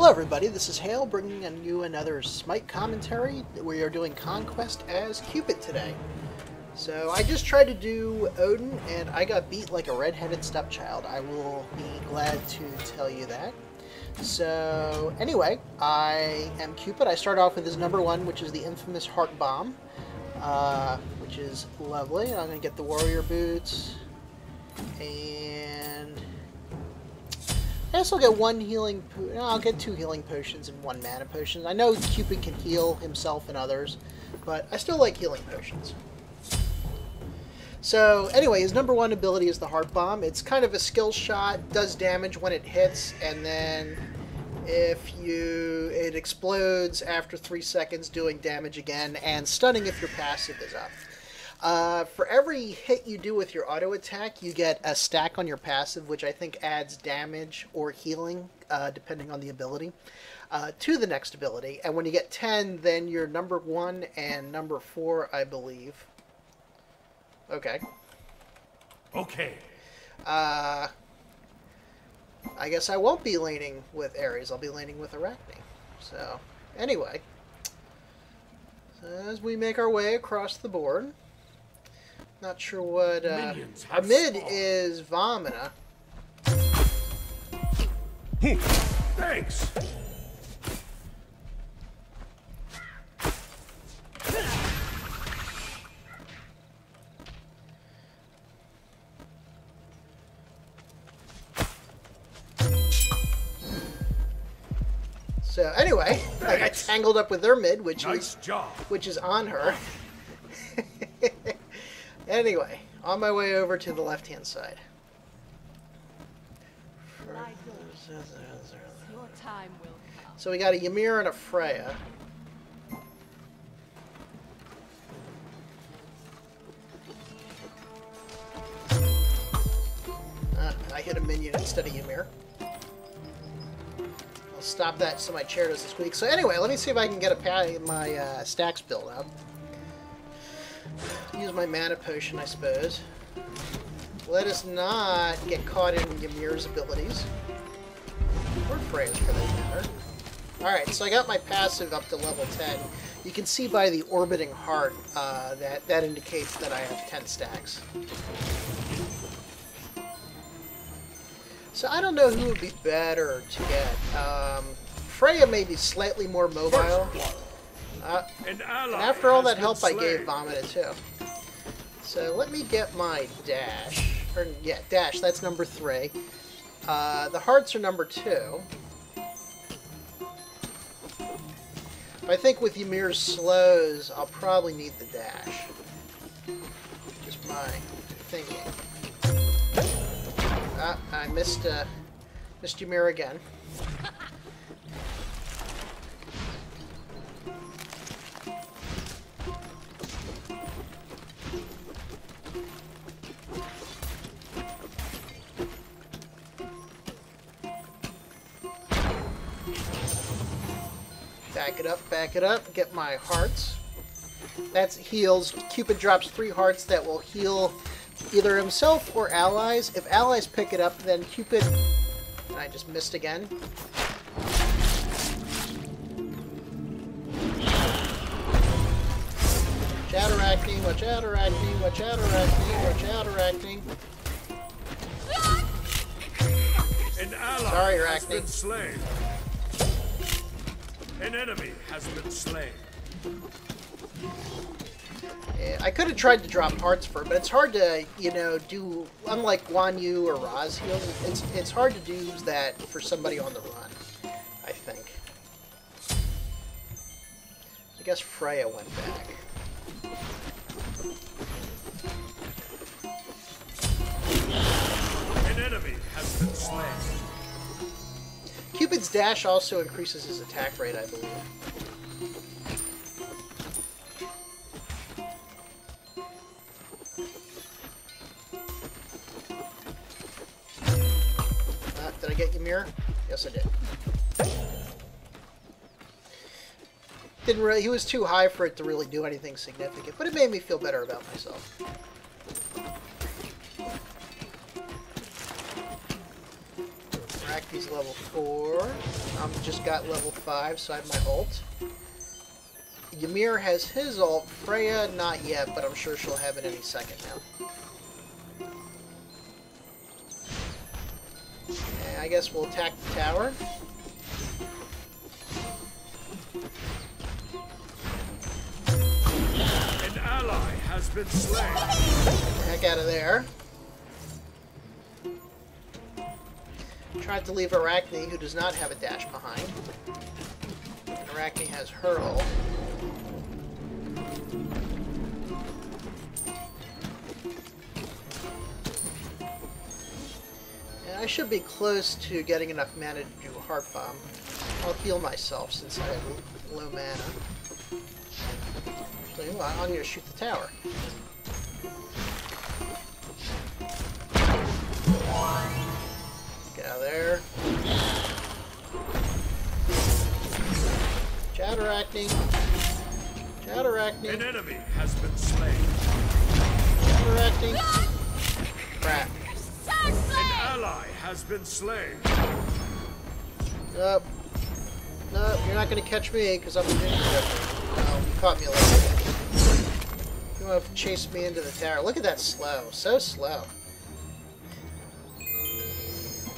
Hello everybody, this is Hale bringing you another Smite commentary. We are doing Conquest as Cupid today. So I just tried to do Odin and I got beat like a red-headed stepchild. I will be glad to tell you that. So anyway, I am Cupid. I start off with his number one, which is the infamous Heart Bomb, uh, which is lovely. I'm going to get the Warrior Boots and I also get one healing. Po I'll get two healing potions and one mana potion. I know Cupid can heal himself and others, but I still like healing potions. So anyway, his number one ability is the Heart Bomb. It's kind of a skill shot, does damage when it hits, and then if you it explodes after three seconds, doing damage again, and stunning if your passive is up. Uh, for every hit you do with your auto attack, you get a stack on your passive, which I think adds damage or healing, uh, depending on the ability, uh, to the next ability. And when you get 10, then your number 1 and number 4, I believe. Okay. Okay. Uh, I guess I won't be laning with Ares. I'll be laning with Arachne. So, anyway. So as we make our way across the board. Not sure what. Uh, our mid spawned. is Vamana. Thanks. So anyway, I got tangled up with their mid, which nice is job. which is Anhur. Anyway, on my way over to the left-hand side. So we got a Ymir and a Freya. Uh, I hit a minion instead of Ymir. I'll stop that so my chair doesn't squeak. So anyway, let me see if I can get a my uh, stacks built up use my mana potion, I suppose. Let us not get caught in Ymir's abilities. Or Freya's, for that matter. Alright, so I got my passive up to level 10. You can see by the orbiting heart uh, that that indicates that I have 10 stacks. So I don't know who would be better to get. Um, Freya may be slightly more mobile. Uh, and after all that help. I gave Vamana too. So let me get my dash. Or, yeah, dash, that's number three. Uh, the hearts are number two. I think with Ymir's slows, I'll probably need the dash. Just my thinking. Ah, I missed, uh, missed Ymir again. Back it up, back it up, get my hearts. That's heals. Cupid drops three hearts that will heal either himself or allies. If allies pick it up, then Cupid... I just missed again. Watch out, Arachne, watch out, Arachne, watch out, Arachne, watch out, Arachne. An ally Sorry, Arachne. has been slain. An enemy has been slain. Yeah, I could have tried to drop hearts for, but it's hard to, you know, do. Unlike Guan Yu or heal, it's it's hard to do that for somebody on the run. I think. I guess Freya went back. An enemy has been slain. Cupid's dash also increases his attack rate, I believe. Uh, did I get you, Ymir? Yes, I did. Didn't really, he was too high for it to really do anything significant, but it made me feel better about myself. He's level 4. I'm just got level 5, so I have my ult. Ymir has his ult. Freya, not yet, but I'm sure she'll have it any second now. And I guess we'll attack the tower. An ally has been slain. heck out of there. Tried to leave Arachne, who does not have a dash behind. Arachne has her ult. And I should be close to getting enough mana to do a heart bomb. I'll heal myself since I have low mana. Know what, I'm gonna shoot the tower. Get out of there. Chaturacne. An enemy has been slain. Chaturacne. Crap. An ally has been slain. Nope. Nope, you're not gonna catch me because I'm a ninja. No, you caught me a little bit. You want to chase me into the tower. Look at that slow. So slow.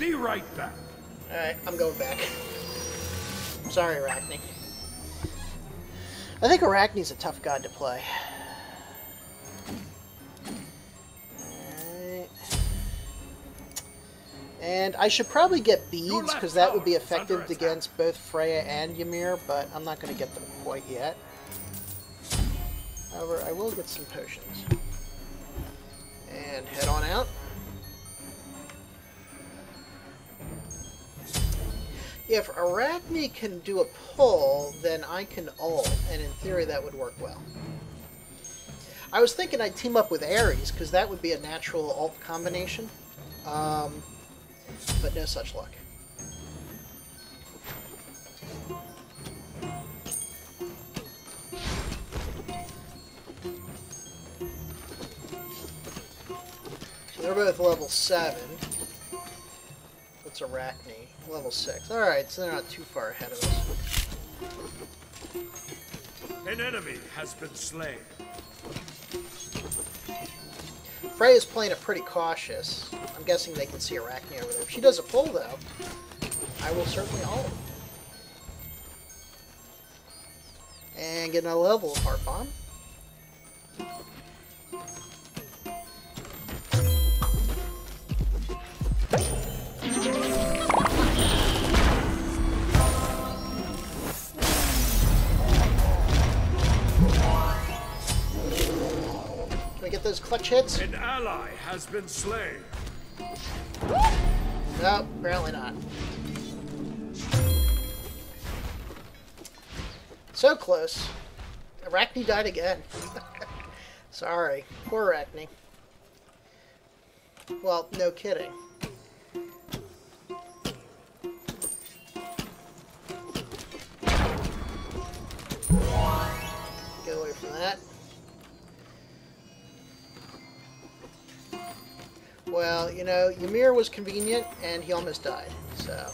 Be right back. Alright, I'm going back. Sorry, Arachne. I think Arachne's a tough god to play. Alright. And I should probably get beads, because that would be left tower is under effective against both Freya and Ymir, but I'm not going to get them quite yet. However, I will get some potions. And head on out. If Arachne can do a pull, then I can ult, and in theory that would work well. I was thinking I'd team up with Ares, because that would be a natural ult combination. Um, but no such luck. So they're both level 7. What's Arachne? Level 6. Alright, so they're not too far ahead of us. An enemy has been slain. Frey is playing it pretty cautious. I'm guessing they can see Arachne over there. If she does a pull, though, I will certainly ult. And get another level of Heart those clutch hits? An ally has been slain. No, apparently not. So close. Arachne died again. Sorry. Poor Arachne. Well, no kidding. Get away from that. Well, you know, Ymir was convenient, and he almost died, so...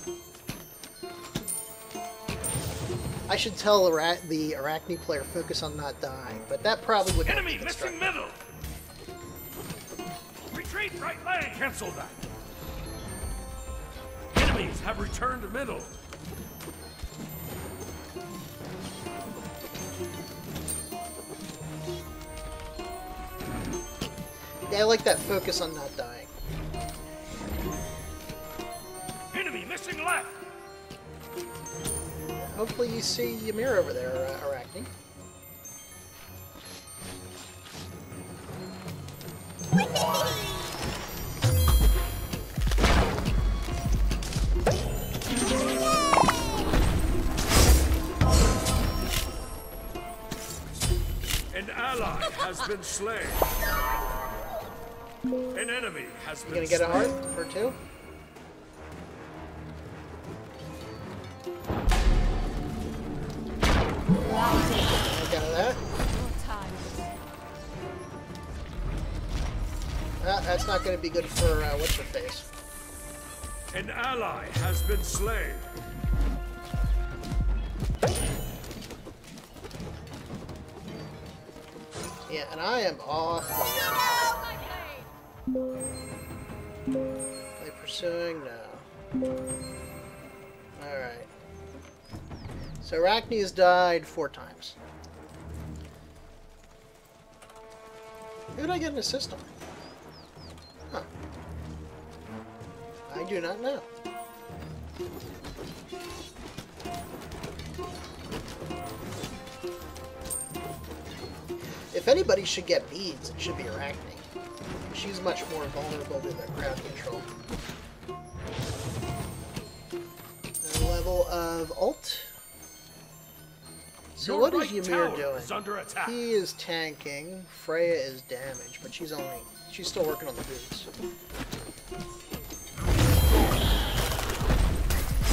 I should tell Ara the Arachne player focus on not dying, but that probably would Enemy the missing middle. Retreat right lane. Cancel that. Enemies have returned to middle. I like that focus on not dying. Enemy missing left. Hopefully you see Ymir over there, uh, Arachne. An ally has been slain. An enemy has You been gonna get a slain. heart or two? Get out of that. Ah, that's not going to be good for uh, what's her face. An ally has been slain. Yeah, and I am off pursuing? No. Alright. So Arachne has died four times. Who did I get an assist on? Huh. I do not know. If anybody should get beads, it should be Arachne. She's much more vulnerable to the crowd control. Of ult. So Your what is right Ymir doing? is under attack. He is tanking. Freya is damaged, but she's only she's still working on the boots.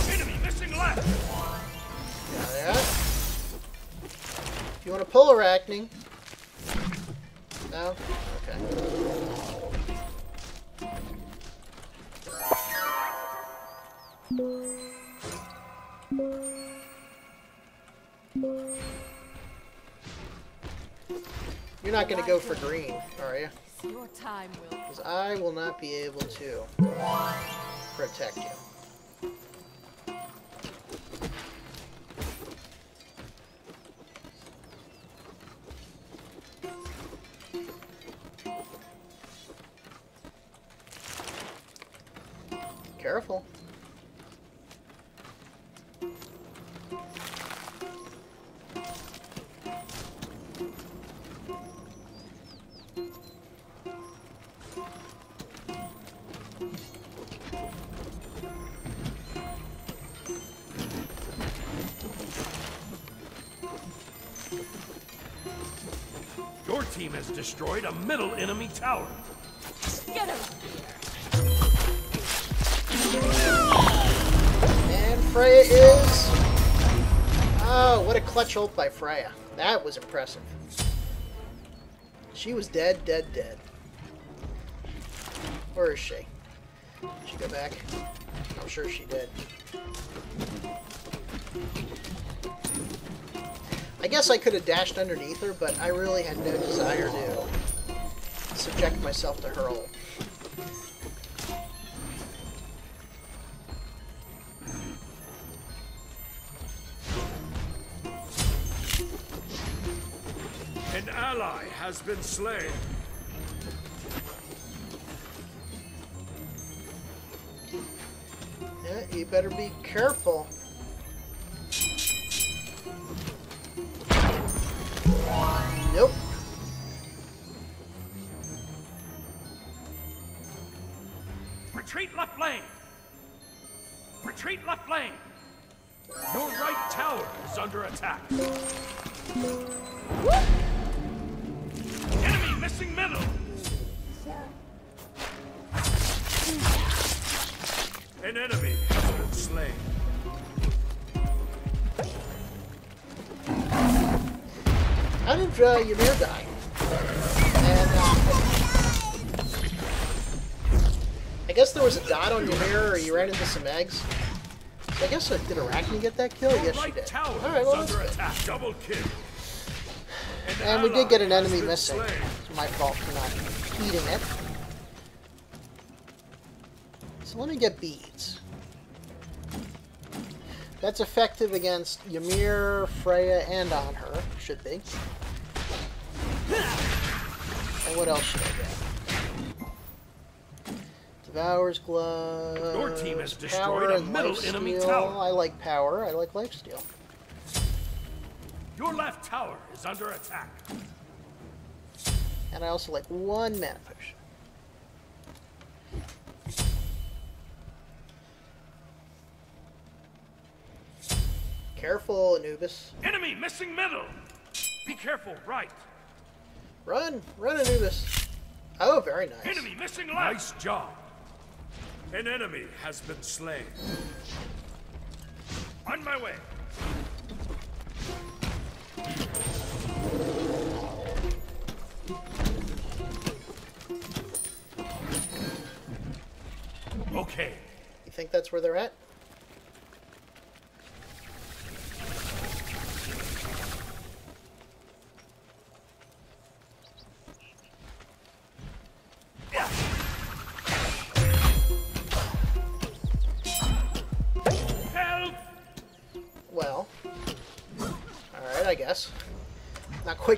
Enemy missing left. Got that. If you want to pull Arachne. No? Okay. You're not going to go for green, are you? Your time will. Because I will not be able to protect you. Careful. Team has destroyed a middle enemy tower. Get him! And Freya is... Oh, what a clutch ult by Freya. That was impressive. She was dead, dead, dead. Where is she? Did she go back? I'm sure she did. I guess I could have dashed underneath her, but I really had no desire to subject myself to her. An ally has been slain. Yeah, you better be careful. Retreat left lane. Retreat left lane. Your right tower is under attack. Enemy missing middle. An enemy has been slain. How did uh, Ymir die? Guess there was a dot on Ymir, or you ran into some eggs. So I guess, uh, did Arachne get that kill? Yes, she did. Alright, well, that's good. attack. Double kill. And we did get an enemy missing. It's my fault for not eating it. So let me get beads. That's effective against Ymir, Freya, and Anhur. Should be. And what else should I get? Devourer's Glove. Your team has destroyed a and middle enemy tower. I like power. I like lifesteal. Your left tower is under attack. And I also like one mana potion. Careful, Anubis. Enemy missing middle. Be careful, right. Run! Run, Anubis! Oh, very nice. Enemy missing left. Nice job. An enemy has been slain. On my way. Okay. You think that's where they're at.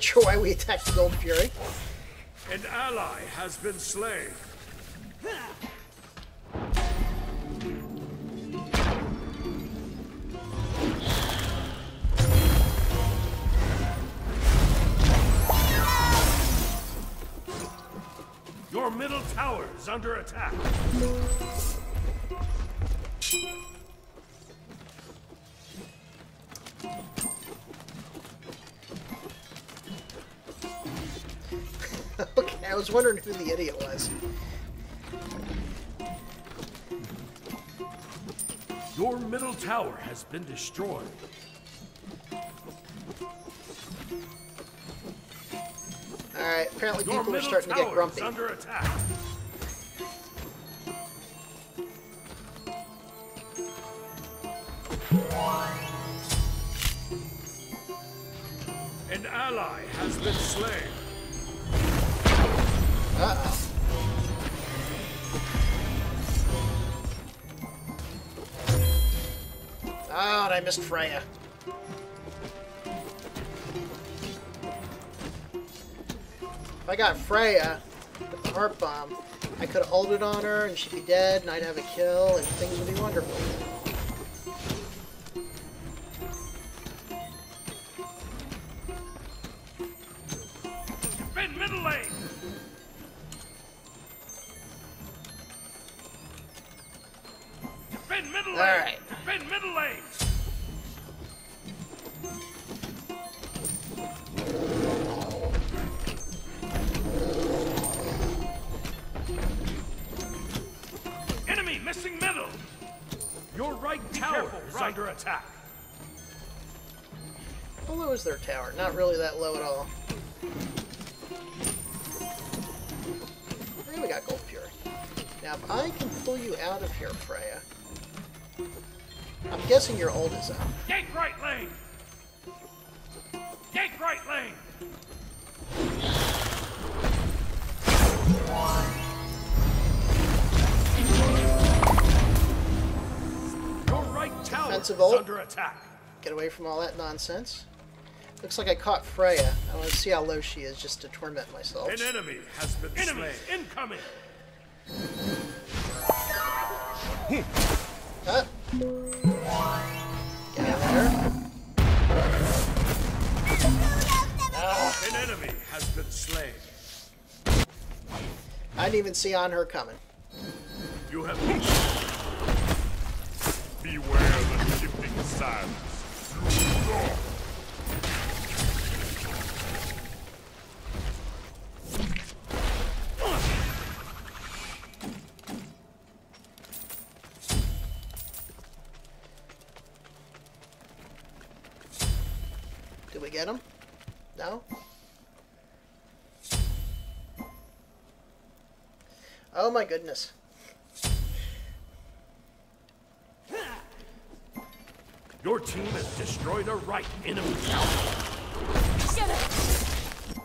Sure why we attacked the Gold Fury. An ally has been slain. Your middle tower is under attack. Was wondering who the idiot was. Your middle tower has been destroyed. Alright, apparently Your people are starting to get grumpy. under attack. Missed Freya. If I got Freya with the heart bomb, I could have ulted on her and she'd be dead and I'd have a kill and things would be wonderful. Attack. Get away from all that nonsense. Looks like I caught Freya. I want to see how low she is just to torment myself. An enemy has been Enemies slain. incoming. Ah. Get out of there. An enemy has been slain. I didn't even see Anhur coming. You have Beware the shifting sands. Did we get him? No? Oh my goodness. Your team has destroyed a right enemy tower. Get him!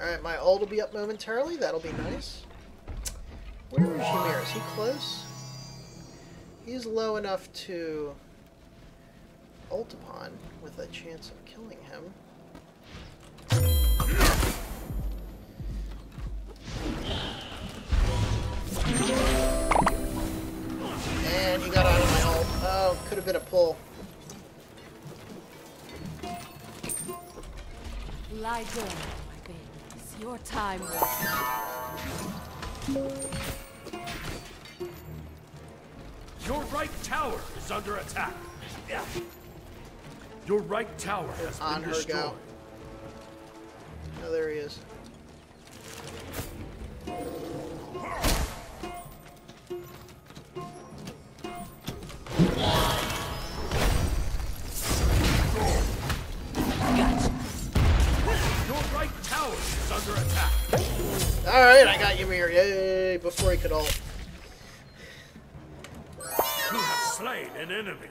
Alright, my ult will be up momentarily. That'll be nice. Where is Ymir? Is he close? He's low enough to ult upon with a chance of killing him. And he got out of my ult. Oh, could have been a pull. Lie down, my babies. Your time will Your right tower is under attack. Yeah. Your right tower has been on been destroyed. Go. Oh, there he is. Alright, I got you here. Yay, before he could all. You have slain an enemy.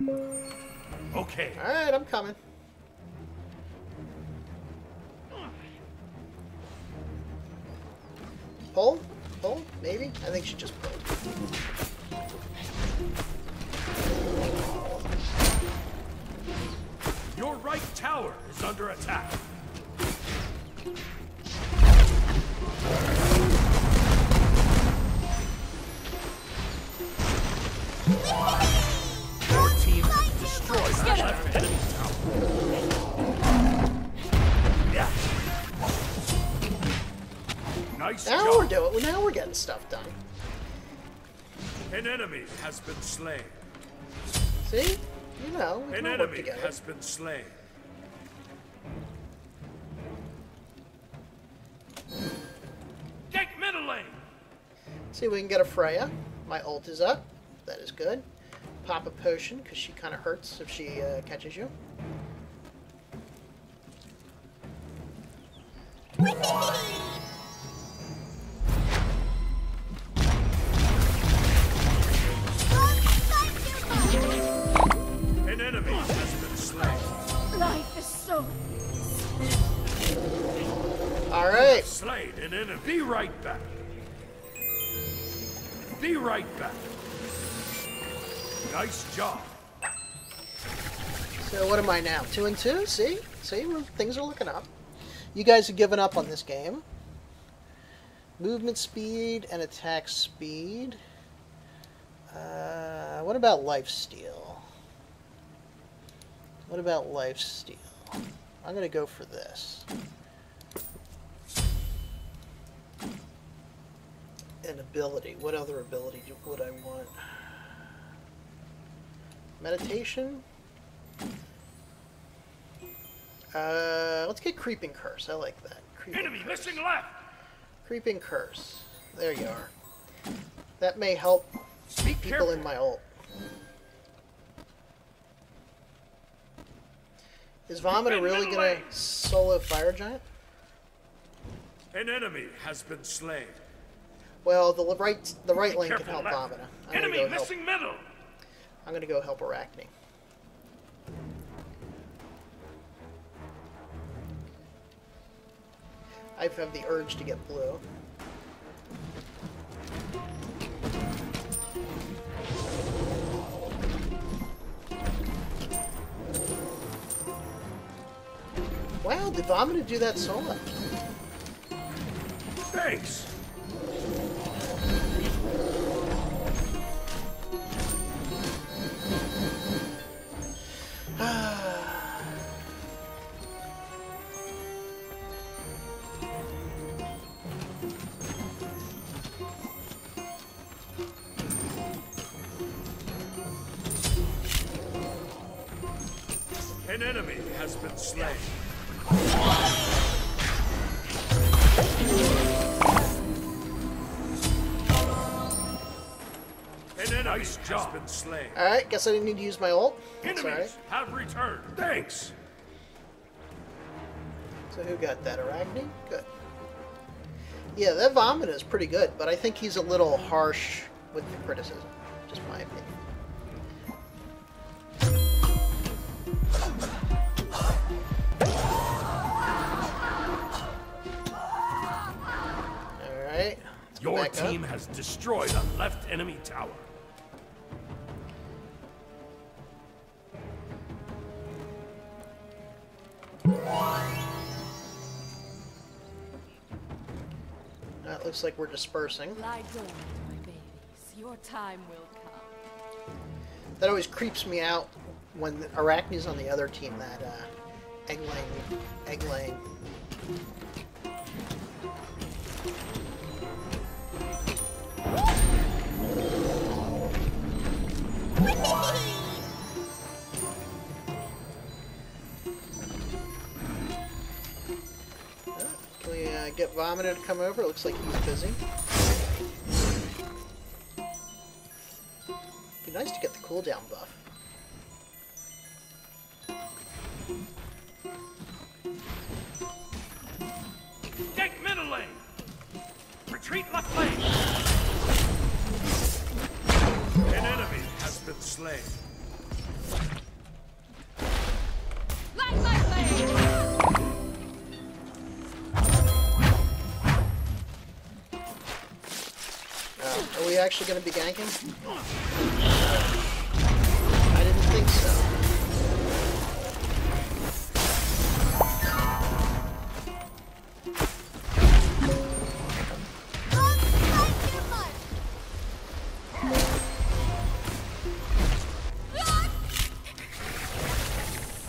Okay, Alright, I'm coming. Pull? Pull? Maybe? I think she just pulled. your right tower is under attack. Nice Now we're doing. Now we're getting stuff done. An enemy has been slain. See? You know, we An can all work enemy together. has been slain. Take middle lane. See we can get a Freya. My ult is up. That is good. Pop a potion, because she kind of hurts if she uh, catches you. An enemy has been slain. Life is so. Alright. Slain an enemy. Be right back. Be right back. Nice job. So what am I now? Two and two? See? See? Things are looking up. You guys have given up on this game. Movement speed and attack speed. Uh, what about life steal? What about life steal? I'm gonna go for this. An ability. What other ability would I want? Meditation? Uh, let's get Creeping Curse. I like that. Creeping Enemy Curse. missing left. Creeping Curse. There you are. That may help Be people careful. in my ult. Is Vamana really gonna lane. solo Fire Giant? An enemy has been slain. Well, the right the right Be lane can help left. I'm Enemy go help. missing middle. I'm gonna go help Arachne. I have the urge to get blue. Wow, did Vamana do that solo? Thanks. Been slain. An enemy has been slain. Alright, guess I didn't need to use my ult. Enemies alright. have returned. Thanks. So who got that? Arachne? Good. Yeah, that Vamana is pretty good, but I think he's a little harsh with the criticism. Just my opinion. Your back up. team has destroyed a left enemy tower. That looks like we're dispersing. Lie dormant, my babies. Your time will come. That always creeps me out when Arachne's on the other team, that uh, egg laying, egg laying. Domino to come over. Looks like he's busy. Be nice to get the cooldown buff. Take middle lane! Retreat left lane! An enemy has been slain. We actually going to be ganking? I didn't think so.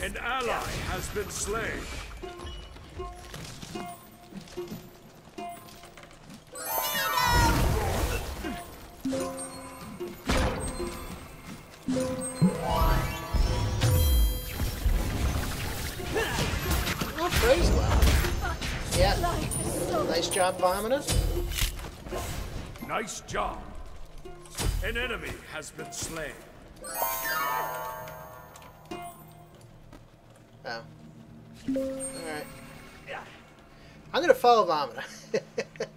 An ally has been slain. So nice job, Nice job. An enemy has been slain. Oh. Alright. I'm gonna follow Vamana.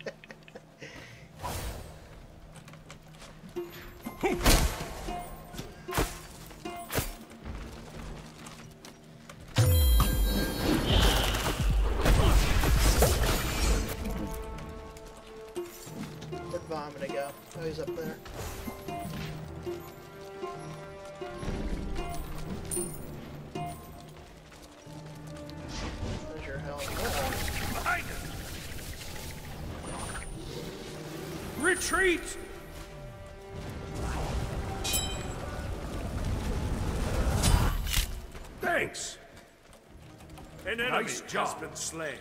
enemy has been slain.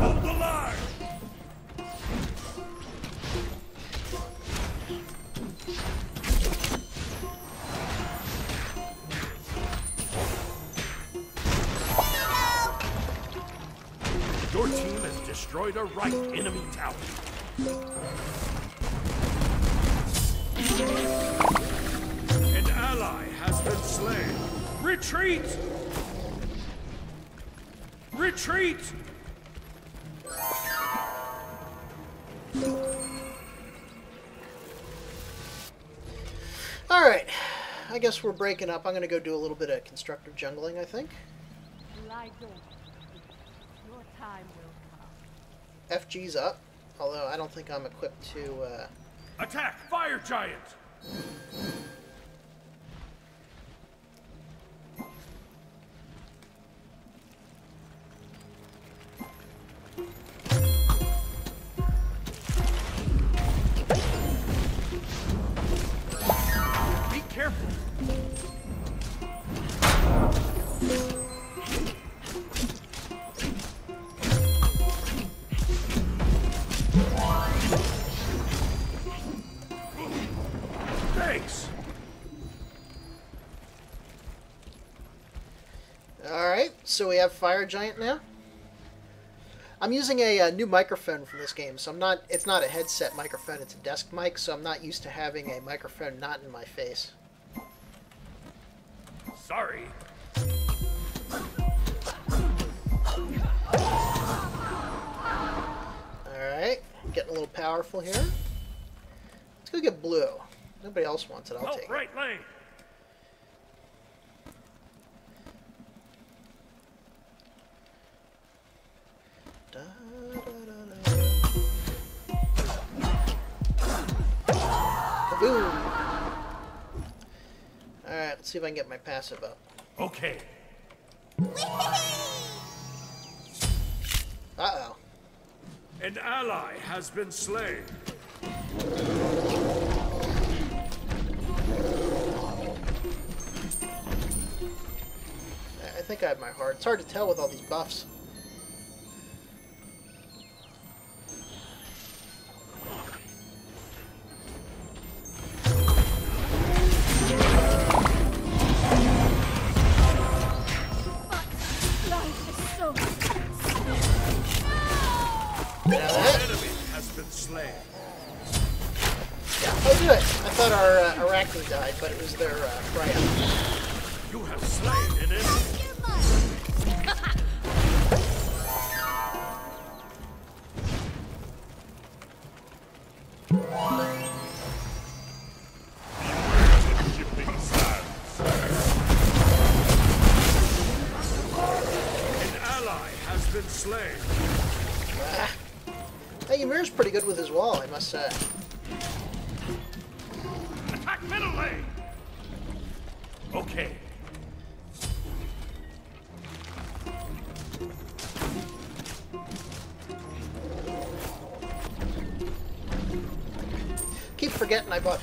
Hold the line! Your team has destroyed a right enemy tower. An ally has been slain. Retreat! Retreat! Alright. I guess we're breaking up. I'm gonna go do a little bit of constructive jungling, I think. Your time will come. FG's up. Although I don't think I'm equipped to, uh... Attack! Fire giant! Alright, so we have Fire Giant now. I'm using a, uh new microphone for this game, so I'm not. It's not a headset microphone; it's a desk mic, so I'm not used to having a microphone not in my face. Sorry. All right, getting a little powerful here. Let's go get blue. Nobody else wants it. I'll Help take it. lane! Let's see if I can get my passive up. Okay. Uh oh. An ally has been slain. I think I have my heart. It's hard to tell with all these buffs. Arachne died, but it was their uh, Freya. You have slain an enemy.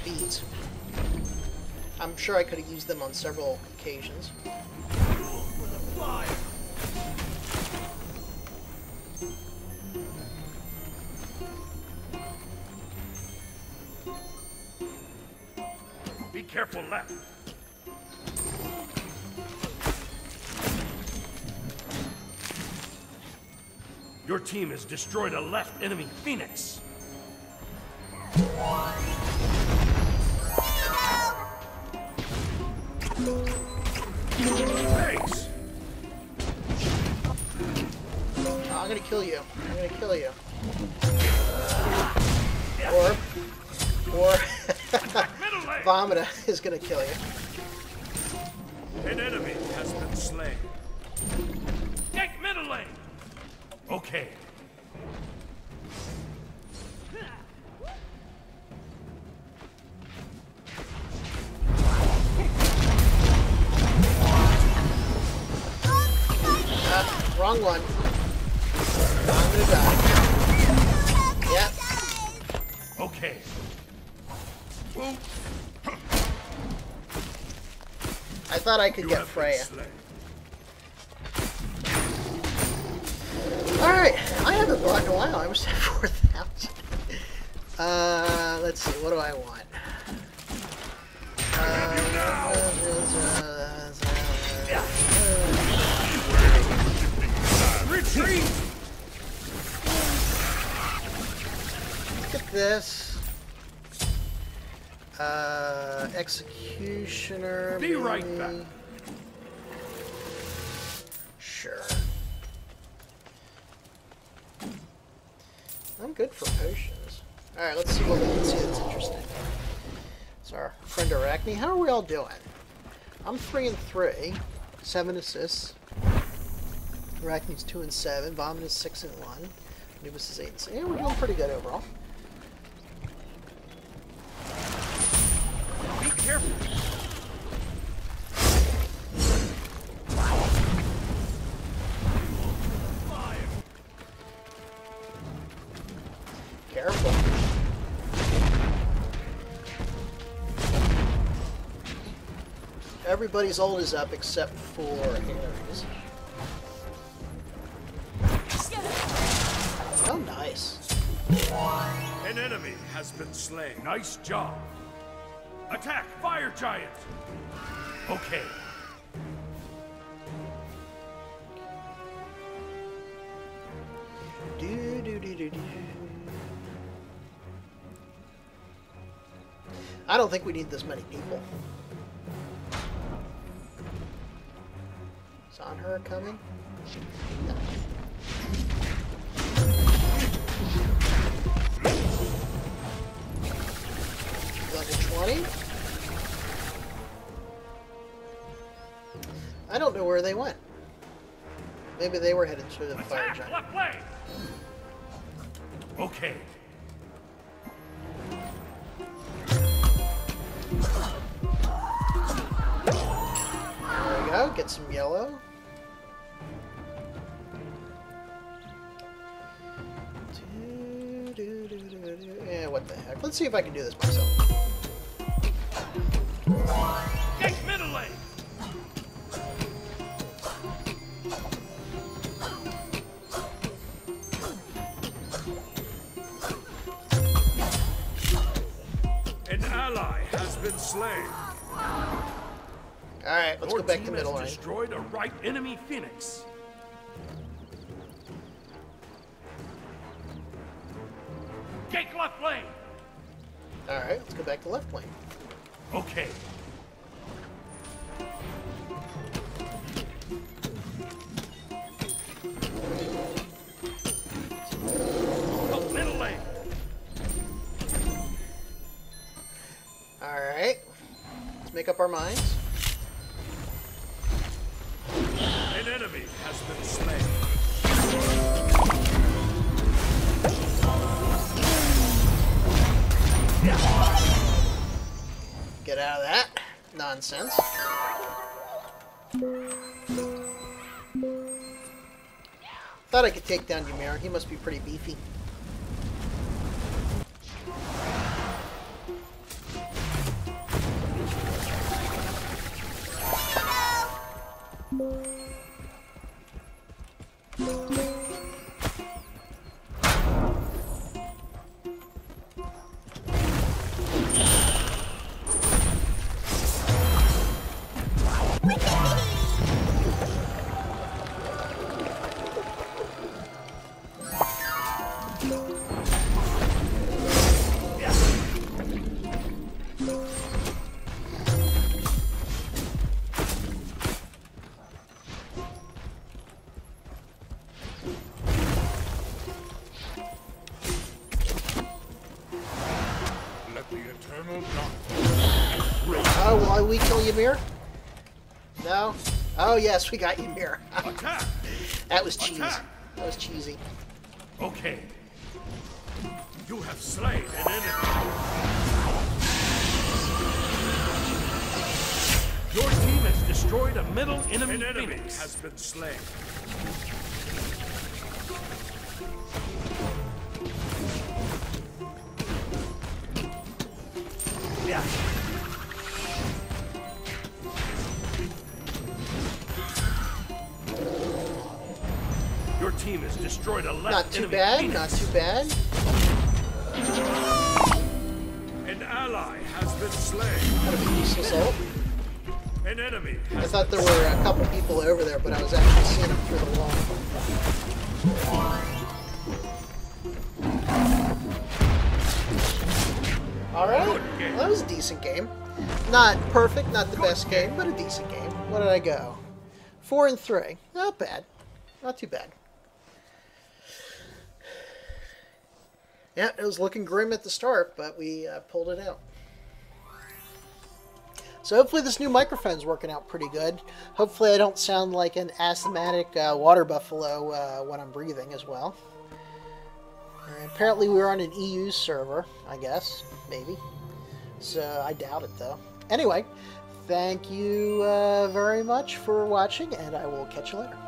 Beads. I'm sure I could have used them on several occasions. Be careful left. Your team has destroyed a left enemy Phoenix. Kill you. I'm gonna kill you. Or, or. Vamana is gonna kill you. An enemy has been slain. Take middle lane. Okay. Could You get have been Freya. Alright, I haven't bought in a while. I was at 4,000. Uh, let's see, what do I want? Retreat. Look at this. Uh, executioner. Be right back. Sure. I'm good for potions. Alright, let's see what we can see that's interesting. It's our friend Arachne. How are we all doing? I'm 3 and 3. 7 assists. Arachne's 2 and 7. Vamana's 6 and 1. Anubis is 8 and 6. Yeah, we're doing pretty good overall. Be careful. Everybody's ult is up except for Ares. Oh, nice. An enemy has been slain. Nice job. Attack, fire giant. Okay. Do, do, do, do, do. I don't think we need this many people. On her coming? No. Level 20? I don't know where they went. Maybe they were headed to the fire Attack, giant. left. Okay. There we go, get some yellow. Let's see if I can do this myself. Take middle lane. An ally has been slain. Alright, let's Your go back to middle has lane. destroyed a right enemy Phoenix. back to left lane. Okay. Middle lane. All right. Let's make up our minds. Nonsense. Thought I could take down Ymir. He must be pretty beefy. Oh, yes, we got you, Attack! that was cheesy. Attack! That was cheesy. Okay. You have slain an enemy. Your team has destroyed a middle enemy. An enemy Phoenix. has been slain. Yeah. Destroyed a left Not too bad, not too bad. An ally has been slain. A piece assault. An enemy I thought there were a couple people over there, but I was actually seeing them through the wall. Alright, well, that was a decent game. Not perfect, not the best game, but a decent game. What did I go? Four and three. Not bad. Not too bad. Yeah, it was looking grim at the start, but we uh, pulled it out. So hopefully this new microphone's working out pretty good. Hopefully I don't sound like an asthmatic uh, water buffalo uh, when I'm breathing as well. And apparently we were on an EU server, I guess, maybe. So I doubt it though. Anyway, thank you uh, very much for watching, and I will catch you later.